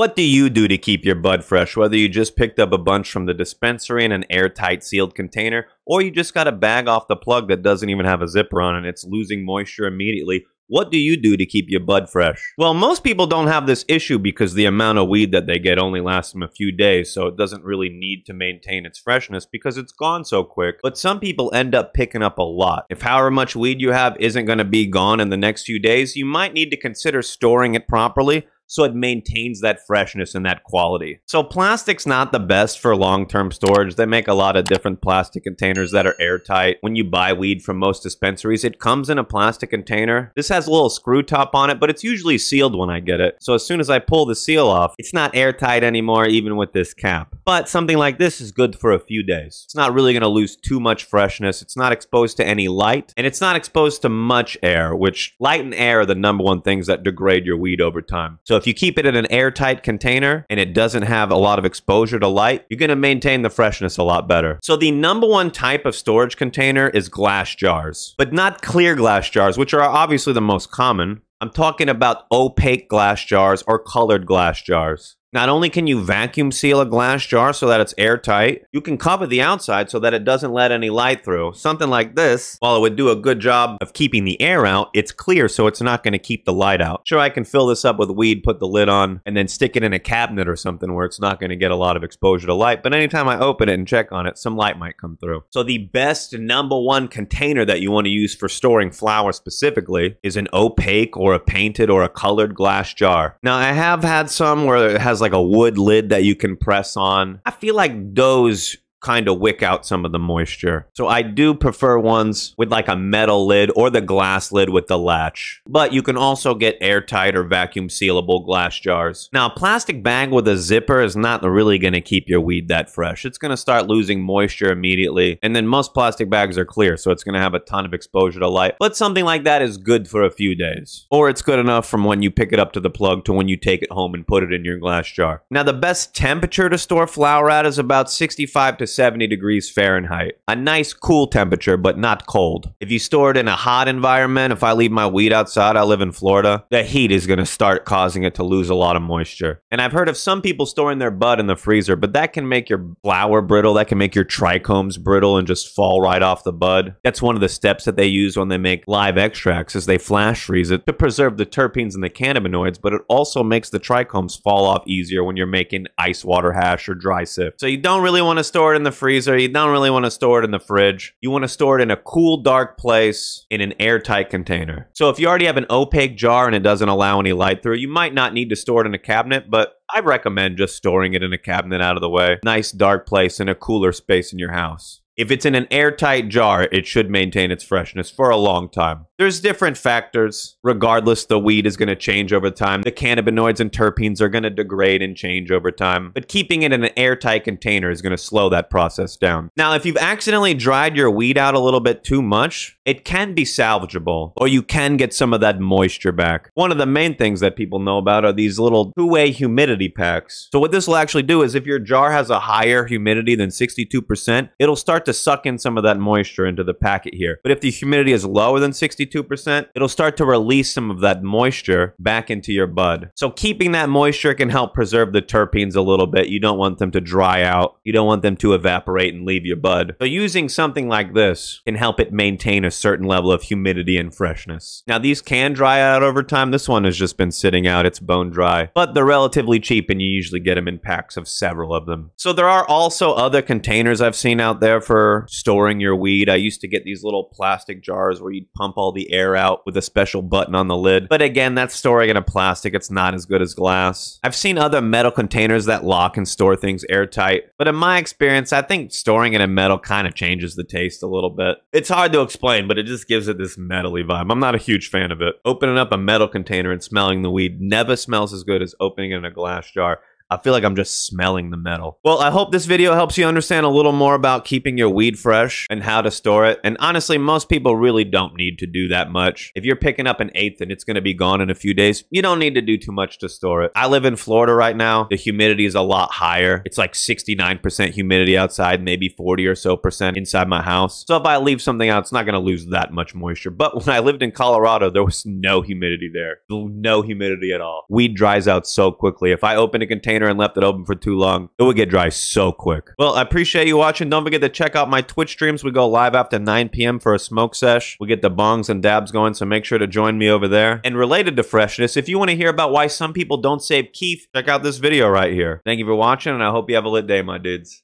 What do you do to keep your bud fresh? Whether you just picked up a bunch from the dispensary in an airtight sealed container, or you just got a bag off the plug that doesn't even have a zipper on and it's losing moisture immediately, what do you do to keep your bud fresh? Well, most people don't have this issue because the amount of weed that they get only lasts them a few days, so it doesn't really need to maintain its freshness because it's gone so quick. But some people end up picking up a lot. If however much weed you have isn't going to be gone in the next few days, you might need to consider storing it properly so it maintains that freshness and that quality. So plastic's not the best for long-term storage. They make a lot of different plastic containers that are airtight. When you buy weed from most dispensaries, it comes in a plastic container. This has a little screw top on it, but it's usually sealed when I get it. So as soon as I pull the seal off, it's not airtight anymore even with this cap. But something like this is good for a few days. It's not really going to lose too much freshness. It's not exposed to any light, and it's not exposed to much air, which light and air are the number one things that degrade your weed over time. So if you keep it in an airtight container and it doesn't have a lot of exposure to light, you're going to maintain the freshness a lot better. So the number one type of storage container is glass jars, but not clear glass jars, which are obviously the most common. I'm talking about opaque glass jars or colored glass jars. Not only can you vacuum seal a glass jar so that it's airtight, you can cover the outside so that it doesn't let any light through. Something like this, while it would do a good job of keeping the air out, it's clear so it's not going to keep the light out. Sure, I can fill this up with weed, put the lid on, and then stick it in a cabinet or something where it's not going to get a lot of exposure to light, but anytime I open it and check on it, some light might come through. So the best number one container that you want to use for storing flower specifically is an opaque or a painted or a colored glass jar. Now, I have had some where it has like a wood lid that you can press on. I feel like those kind of wick out some of the moisture. So I do prefer ones with like a metal lid or the glass lid with the latch. But you can also get airtight or vacuum sealable glass jars. Now, a plastic bag with a zipper is not really going to keep your weed that fresh. It's going to start losing moisture immediately. And then most plastic bags are clear, so it's going to have a ton of exposure to light. But something like that is good for a few days. Or it's good enough from when you pick it up to the plug to when you take it home and put it in your glass jar. Now, the best temperature to store flower at is about 65 to 70 degrees Fahrenheit. A nice cool temperature, but not cold. If you store it in a hot environment, if I leave my weed outside, I live in Florida, the heat is going to start causing it to lose a lot of moisture. And I've heard of some people storing their bud in the freezer, but that can make your flower brittle, that can make your trichomes brittle and just fall right off the bud. That's one of the steps that they use when they make live extracts is they flash freeze it to preserve the terpenes and the cannabinoids, but it also makes the trichomes fall off easier when you're making ice water hash or dry sift. So you don't really want to store it in the freezer. You don't really want to store it in the fridge. You want to store it in a cool, dark place in an airtight container. So if you already have an opaque jar and it doesn't allow any light through, you might not need to store it in a cabinet, but I recommend just storing it in a cabinet out of the way. Nice dark place in a cooler space in your house. If it's in an airtight jar, it should maintain its freshness for a long time. There's different factors. Regardless, the weed is going to change over time. The cannabinoids and terpenes are going to degrade and change over time. But keeping it in an airtight container is going to slow that process down. Now, if you've accidentally dried your weed out a little bit too much, it can be salvageable, or you can get some of that moisture back. One of the main things that people know about are these little two-way humidity packs. So what this will actually do is if your jar has a higher humidity than 62%, it'll start to suck in some of that moisture into the packet here. But if the humidity is lower than 62 52%, it'll start to release some of that moisture back into your bud. So keeping that moisture can help preserve the terpenes a little bit. You don't want them to dry out. You don't want them to evaporate and leave your bud. So using something like this can help it maintain a certain level of humidity and freshness. Now these can dry out over time. This one has just been sitting out. It's bone dry, but they're relatively cheap and you usually get them in packs of several of them. So there are also other containers I've seen out there for storing your weed. I used to get these little plastic jars where you'd pump all the the air out with a special button on the lid. But again, that's storing in a plastic. It's not as good as glass. I've seen other metal containers that lock and store things airtight. But in my experience, I think storing in a metal kind of changes the taste a little bit. It's hard to explain, but it just gives it this metally vibe. I'm not a huge fan of it. Opening up a metal container and smelling the weed never smells as good as opening it in a glass jar. I feel like I'm just smelling the metal. Well, I hope this video helps you understand a little more about keeping your weed fresh and how to store it. And honestly, most people really don't need to do that much. If you're picking up an eighth and it's going to be gone in a few days, you don't need to do too much to store it. I live in Florida right now. The humidity is a lot higher. It's like 69% humidity outside, maybe 40 or so percent inside my house. So if I leave something out, it's not going to lose that much moisture. But when I lived in Colorado, there was no humidity there. No humidity at all. Weed dries out so quickly. If I open a container and left it open for too long, it would get dry so quick. Well, I appreciate you watching. Don't forget to check out my Twitch streams. We go live after 9 p.m. for a smoke sesh. We get the bongs and dabs going, so make sure to join me over there. And related to freshness, if you want to hear about why some people don't save kief, check out this video right here. Thank you for watching, and I hope you have a lit day, my dudes.